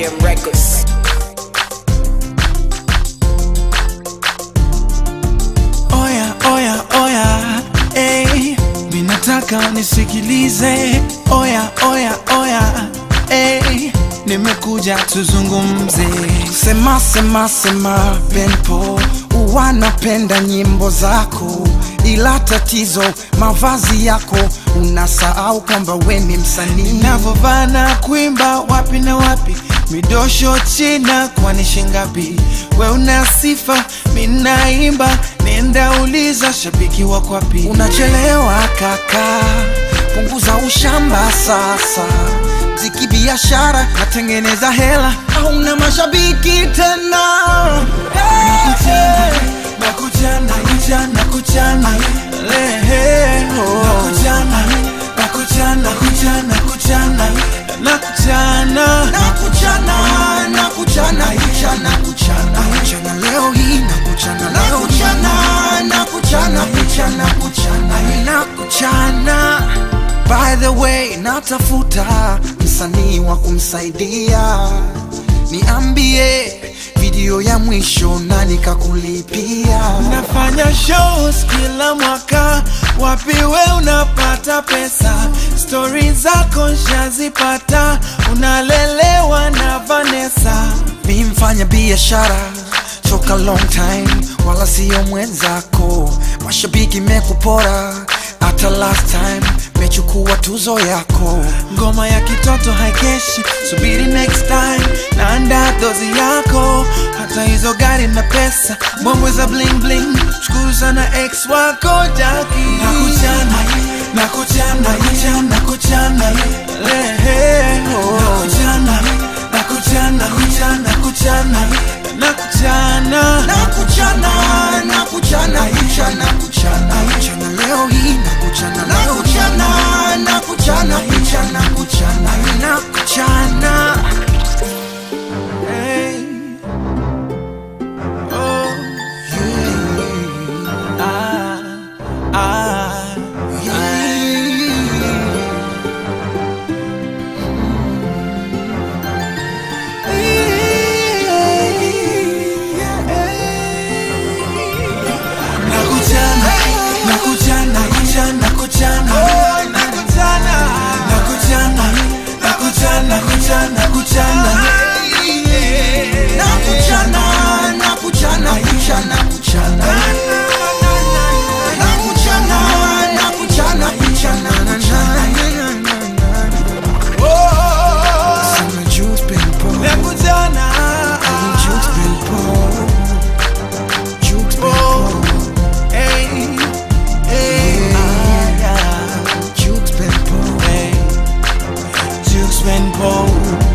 YM Records. Oya, oya, oya, ey, minataka nisikilize. Oya, oya, oya, ey, nimekuja tuzungumze. Sema, sema, sema, Benpo, wanapenda nyimbo zako, ila tatizo mavazi yako, unasahau kwamba we ni msanii. Navovaa na kuimba wapi na wapi midosho china kwani shingapi? We una sifa minaimba nenda uliza shabiki wa kwapi? Unachelewa kaka punguza ushamba sasa. Mziki biashara natengeneza hela hauna mashabiki tena. Nakuja lehe kuchana kuchana kuchana leo hii nakuchana leo kuchana na kuchana kuchana nakuchana by the way natafuta msanii wa kumsaidia. Niambie video ya mwisho na nikakulipia. Nafanya shows kila mwaka. Wapi we unapata pesa? Stori zako nshazipata. Unalelewa na vanesa mi mfanya biashara toka long time wala siyo mwenzako. Mashabiki mekupora hata last time mechukua tuzo yako. Ngoma ya kitoto haikeshi subiri next time naanda dozi yako. Hata hizo gari na pesa mbwembwe za bling bling shukuru sana ex wako jaki nakuchana nakuchana nakuchana nakuchana nakuchana nakuchana nakuchana. nakujana nakujana nakujana nakujana nakujana nakujana kuchana kuchana kuchana leo hii nakujana leo na kuchana na kuchana na kuchana na kuchana, na kuchana. bold